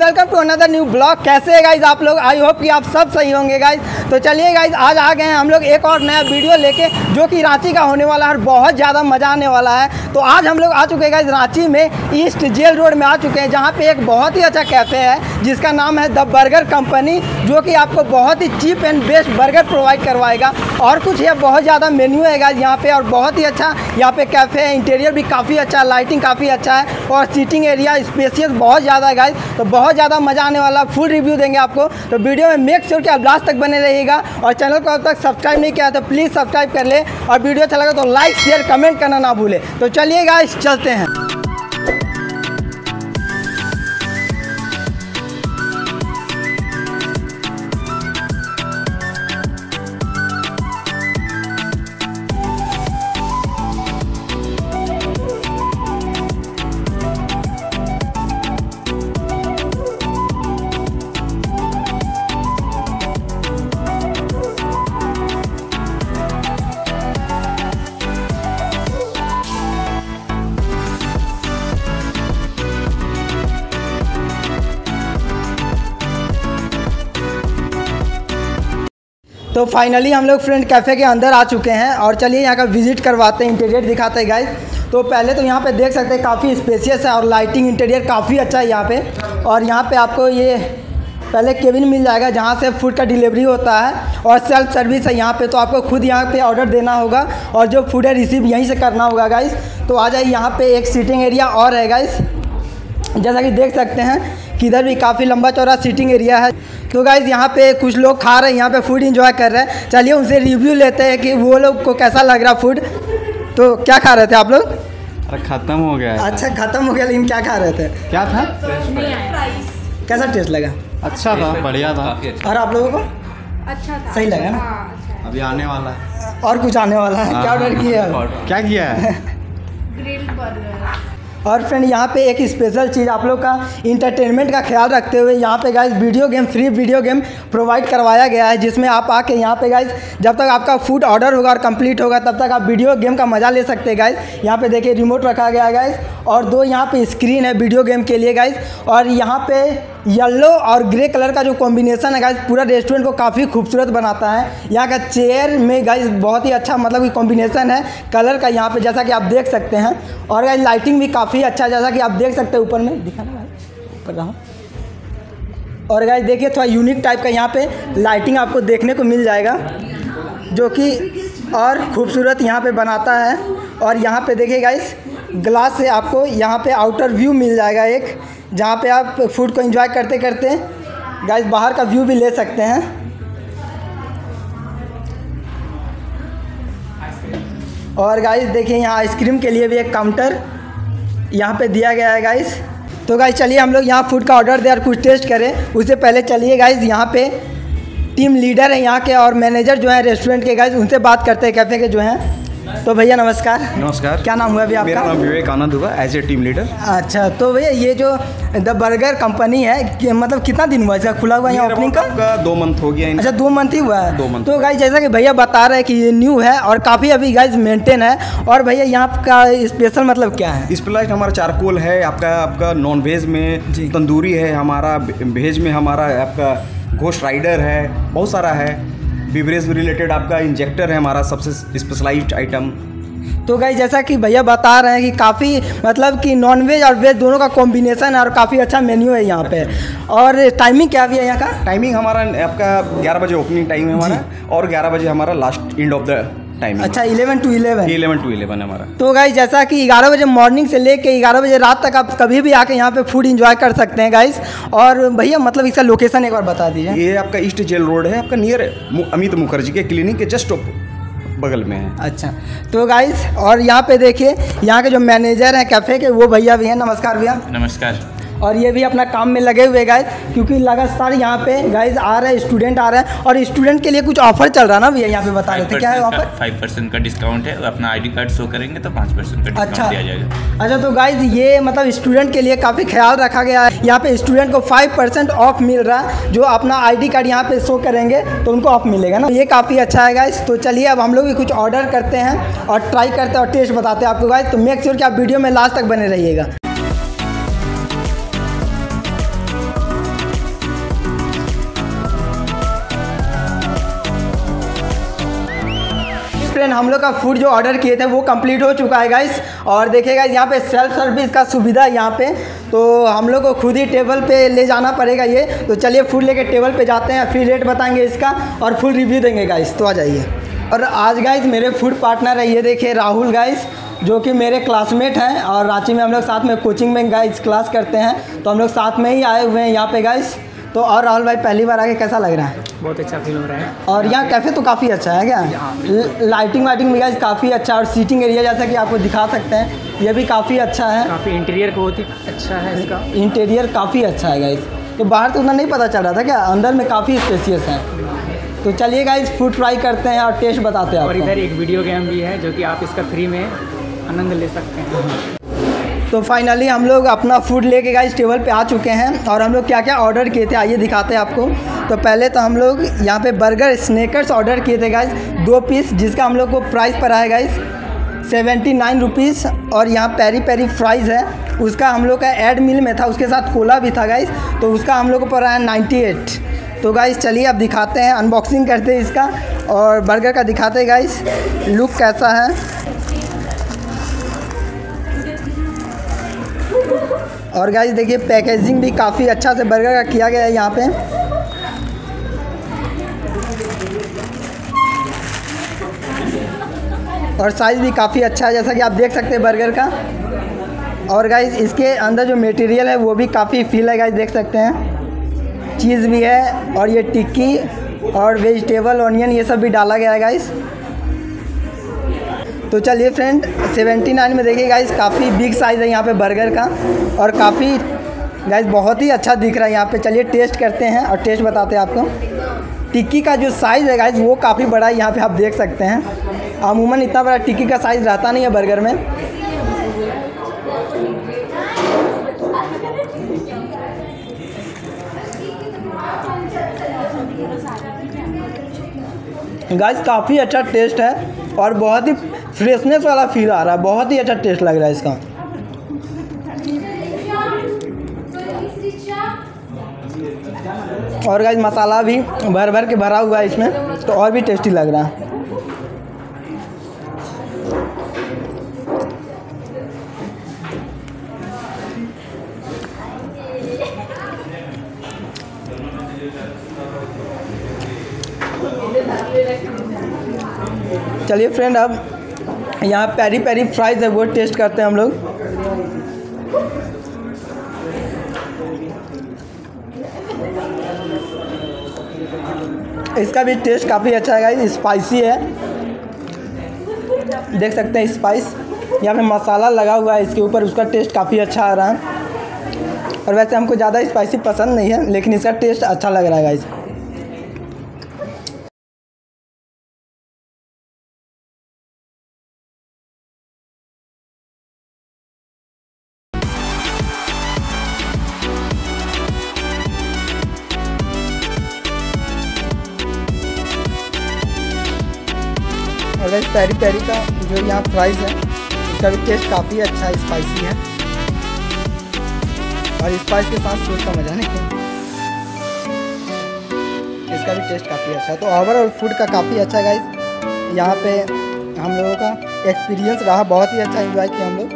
Welcome to another new blog कैसे है guys आप लोग? आई होप कि आप सब सही होंगे गाइज़ तो चलिए गाइज़ आज आ गए हैं हम लोग एक और नया वीडियो लेके, जो कि रांची का होने वाला है और बहुत ज़्यादा मज़ा आने वाला है। तो आज हम लोग आ चुके हैं रांची में, ईस्ट जेल रोड में आ चुके हैं, जहाँ पे एक बहुत ही अच्छा कैफ़े है, जिसका नाम है द बर्गर कंपनी, जो कि आपको बहुत ही cheap and best burger provide करवाएगा। और कुछ ये बहुत ज़्यादा मेन्यू है यहाँ पे, और बहुत ही अच्छा यहाँ पे कैफ़े है, इंटीरियर भी काफ़ी अच्छा है लाइटिंग काफ़ी अच्छा है, और सीटिंग एरिया स्पेसियस बहुत ज़्यादा है गाइज़ तो बहुत ज़्यादा मज़ा आने वाला, फुल रिव्यू देंगे आपको। तो वीडियो में मेक श्योर कि आप लास्ट तक बने रहिएगा, और चैनल को अब तक सब्सक्राइब नहीं किया तो प्लीज़ सब्सक्राइब कर ले, और वीडियो अच्छा लगा तो लाइक, शेयर, कमेंट करना ना भूले। तो चलिए गाइस चलते हैं। तो फाइनली हम लोग फ्रेंड कैफ़े के अंदर आ चुके हैं और चलिए यहाँ का विज़िट करवाते हैं इंटीरियर दिखाते हैं गाइस तो पहले तो यहाँ पे देख सकते हैं, काफ़ी स्पेसियस है और लाइटिंग इंटीरियर काफ़ी अच्छा है यहाँ पे। और यहाँ पे आपको ये पहले केबिन मिल जाएगा जहाँ से फ़ूड का डिलीवरी होता है और सेल्फ सर्विस है यहाँ पे तो आपको खुद यहाँ पे ऑर्डर देना होगा और जो फ़ूड है रिसीव यहीं से करना होगा गाइस तो आ जाइए, यहाँ पे एक सीटिंग एरिया और है गाइस जैसा कि देख सकते हैं कि इधर भी काफ़ी लंबा चौड़ा सीटिंग एरिया है। तो गाइज़ यहाँ पे कुछ लोग खा रहे हैं यहाँ पे फ़ूड इंजॉय कर रहे हैं। चलिए उनसे रिव्यू लेते हैं कि वो लोग को कैसा लग रहा फ़ूड तो क्या खा रहे थे आप लोग? अरे खत्म हो गया अच्छा ख़त्म हो गया लेकिन क्या खा रहे थे? क्या था? कैसा टेस्ट लगा? अच्छा था बढ़िया था। और आप लोगों को? अच्छा था। सही लगा ना? हाँ, अच्छा अभी आने वाला है। और कुछ आने वाला है? क्या ऑर्डर किया? है क्या किया है? ग्रिल बर्गर और फ्रेंड यहाँ पे एक स्पेशल चीज़ आप लोग का इंटरटेनमेंट का ख्याल रखते हुए यहाँ पे guys video game free video game provide करवाया गया है, जिसमें आप आके यहाँ पे गाइज़ जब तक आपका फ़ूड ऑर्डर होगा और कंप्लीट होगा, तब तक आप वीडियो गेम का मज़ा ले सकते हैं गाइज़ यहाँ पे देखिए रिमोट रखा गया है गाइज़ और दो यहाँ पे स्क्रीन है वीडियो गेम के लिए गाइज़ और यहाँ पे येलो और ग्रे कलर का जो कॉम्बिनेशन है गाइज़ पूरा रेस्टोरेंट को काफ़ी खूबसूरत बनाता है। यहाँ का चेयर में गाइज़ बहुत ही अच्छा मतलब कि कॉम्बिनेशन है कलर का यहाँ पे, जैसा कि आप देख सकते हैं। और गाइज़ लाइटिंग भी काफ़ी अच्छा जैसा कि आप देख सकते हैं ऊपर में। दिखा ना भाई, ऊपर रहा। और गाइज़ देखिए, थोड़ा यूनिक टाइप का यहाँ पे लाइटिंग आपको देखने को मिल जाएगा, जो कि और खूबसूरत यहाँ पे बनाता है। और यहाँ पे देखिए गाइस ग्लास से आपको यहाँ पे आउटर व्यू मिल जाएगा एक, जहाँ पे आप फ़ूड को एंजॉय करते करते गाइस बाहर का व्यू भी ले सकते हैं। और गाइस देखिए यहाँ आइसक्रीम के लिए भी एक काउंटर यहाँ पे दिया गया है गाइस तो गाइस चलिए हम लोग यहाँ फ़ूड का ऑर्डर दें और कुछ टेस्ट करें. उससे पहले चलिए गाइस यहाँ पे टीम लीडर है यहाँ के और मैनेजर जो है रेस्टोरेंट के गाइस उनसे बात करते हैं कैफ़े के जो हैं. तो भैया नमस्कार। नमस्कार। क्या नाम हुआ अभी मेरा नाम विवेक आनंद हुआ एज ए टीम लीडर अच्छा तो भैया ये जो द बर्गर कंपनी है कि मतलब कितना दिन हुआ इसका? खुला हुआ है ओपनिंग का? दो मंथ हो गया अच्छा दो मंथ ही हुआ है। दो month तो गाइज़ जैसा कि भैया बता रहे हैं कि ये न्यू है और काफ़ी अभी गाइज़ मेंटेन है। और भैया यहाँ का स्पेशल मतलब क्या है? प्लाइट हमारा चारकोल है आपका आपका नॉन वेज में तंदूरी है हमारा वेज में हमारा आपका घोस्ट राइडर है बहुत सारा है। बिवरेज रिलेटेड आपका इंजेक्टर है हमारा सबसे स्पेशलाइज्ड आइटम तो गई जैसा कि भैया बता रहे हैं कि काफ़ी मतलब कि नॉन वेज और वेज दोनों का कॉम्बिनेशन है और काफ़ी अच्छा मेन्यू है यहाँ पे। और टाइमिंग क्या भी है यहाँ का? टाइमिंग हमारा आपका 11 बजे ओपनिंग टाइम है हमारा और 11 बजे हमारा last end of the time अच्छा eleven to eleven eleven to eleven हमारा। तो गाइज़ जैसा कि 11 बजे मॉर्निंग से लेके 11 बजे रात तक आप कभी भी आके यहाँ पे फ़ूड इंजॉय कर सकते हैं गाइज़ और भैया मतलब इसका लोकेशन एक बार बता दीजिए। ये आपका ईस्ट जेल रोड है आपका नियर अमित मुखर्जी के क्लिनिक के जस्ट बगल में है। अच्छा तो गाइज़ और यहाँ पे देखिए यहाँ के जो मैनेजर हैं कैफ़े के वो भैया भी हैं। नमस्कार भैया। नमस्कार। और ये भी अपना काम में लगे हुए गाइज़ क्योंकि लगातार यहाँ पे गाइज़ आ रहे हैं स्टूडेंट आ रहे हैं और स्टूडेंट के लिए कुछ ऑफ़र चल रहा है ना भैया यहाँ पे बता रहे थे क्या है ऑफ़र फाइव परसेंट का डिस्काउंट है अपना आईडी कार्ड शो करेंगे तो पाँच परसेंट का अच्छा। दिया जाएगा। अच्छा तो गाइज़ ये मतलब स्टूडेंट के लिए काफ़ी ख्याल रखा गया है। यहाँ पे स्टूडेंट को फाइव परसेंट ऑफ़ मिल रहा है जो अपना आईडी कार्ड यहाँ पे शो करेंगे तो उनको ऑफ़ मिलेगा ना। ये काफ़ी अच्छा है गाइज़ तो चलिए अब हम लोग भी कुछ ऑर्डर करते हैं और ट्राई करते हैं और टेस्ट बताते हैं आपको गाइज़ तो मेक श्योर कि आप वीडियो में लास्ट तक बने रहिएगा। फ्रेंड हम लोग का फ़ूड जो ऑर्डर किए थे, वो कंप्लीट हो चुका है गाइस और देखिए गाइस यहाँ पे सेल्फ सर्विस का सुविधा यहाँ पे. तो हम लोग को खुद ही टेबल पे ले जाना पड़ेगा ये. तो चलिए फ़ूड लेके टेबल पे जाते हैं. फिर रेट बताएँगे इसका और फुल रिव्यू देंगे गाइस तो आ जाइए. और आज गाइस मेरे फ़ूड पार्टनर है ये देखिए, राहुल गाइस जो कि मेरे क्लासमेट हैं और रांची में हम लोग साथ में कोचिंग में गाइस क्लास करते हैं. तो हम लोग साथ में ही आए हुए हैं यहाँ पे गाइस तो और राहुल भाई पहली बार आके कैसा लग रहा है? बहुत अच्छा फील हो रहा है। और यहाँ कैफ़े तो काफ़ी अच्छा है क्या? लाइटिंग वाइटिंग भी काफ़ी अच्छा और सीटिंग एरिया जैसा कि आपको दिखा सकते हैं। ये भी काफ़ी अच्छा है। काफ़ी इंटीरियर बहुत ही अच्छा है इसका। इंटीरियर काफ़ी अच्छा है गाइस तो बाहर तो उतना नहीं पता चल रहा था क्या? अंदर में काफ़ी स्पेसियस है। तो चलिए गाइस फ़ूड ट्राई करते हैं और टेस्ट बताते हैं और इधर एक वीडियो गेम भी है जो कि आप इसका फ्री में आनंद ले सकते हैं। तो फाइनली हम लोग अपना फ़ूड लेके गाइस टेबल पे आ चुके हैं और हम लोग क्या क्या ऑर्डर किए थे, आइए दिखाते हैं आपको। तो पहले तो हम लोग यहाँ पे बर्गर स्नैकर्स ऑर्डर किए थे गाइस दो पीस जिसका हम लोग को प्राइस पड़ा है गाइस सेवेंटी नाइन रुपीज़ और यहाँ पेरी पेरी फ्राइज़ है। उसका हम लोग का एड मिल में था, उसके साथ कोला भी था गाइस तो उसका हम लोग को पड़ा है नाइन्टी एट तो गाइस चलिए अब दिखाते हैं अनबॉक्सिंग करते हैं इसका और बर्गर का दिखाते हैं गाइस लुक कैसा है। और गाइस देखिए पैकेजिंग भी काफ़ी अच्छा से बर्गर का किया गया है यहाँ पे। और साइज़ भी काफ़ी अच्छा है, जैसा कि आप देख सकते हैं बर्गर का। और गाइज़ इसके अंदर जो मटेरियल है, वो भी काफ़ी फील है गाइस देख सकते हैं। चीज़ भी है, और ये टिक्की और वेजिटेबल ऑनियन ये सब भी डाला गया है गाइस तो चलिए फ्रेंड 79 में देखिए गाइस काफ़ी बिग साइज़ है यहाँ पे बर्गर का और काफ़ी गाइस बहुत ही अच्छा दिख रहा है यहाँ पे। चलिए टेस्ट करते हैं और टेस्ट बताते हैं आपको। टिक्की का जो साइज़ है गाइस वो काफ़ी बड़ा है यहाँ पे आप देख सकते हैं। अमूमन इतना बड़ा टिक्की का साइज़ रहता नहीं है बर्गर में। गाइस काफ़ी अच्छा टेस्ट है और बहुत ही फ्रेशनेस वाला फील आ रहा है। बहुत ही अच्छा टेस्ट लग रहा है इसका। और गाइस मसाला भी भर भर के भरा हुआ है इसमें तो और भी टेस्टी लग रहा है। चलिए फ्रेंड अब यहाँ पेरी पेरी फ्राइज़ है, वो टेस्ट करते हैं हम लोग। इसका भी टेस्ट काफ़ी अच्छा है स्पाइसी है। देख सकते हैं स्पाइस यहाँ पे मसाला लगा हुआ है इसके ऊपर, उसका टेस्ट काफ़ी अच्छा आ रहा है। और वैसे हमको ज़्यादा स्पाइसी पसंद नहीं है, लेकिन इसका टेस्ट अच्छा लग रहा है गाइस पेरी पैरी का जो यहाँ प्राइस है, इसका भी टेस्ट काफ़ी अच्छा स्पाइसी है। और स्पाइस के साथ सूट का मज़ा नहीं इसका भी टेस्ट काफ़ी अच्छा है। तो ओवरऑल फ़ूड का काफ़ी अच्छा गाइज़ यहाँ पे हम लोगों का एक्सपीरियंस रहा, बहुत ही अच्छा इन्जॉय किया हम लोग।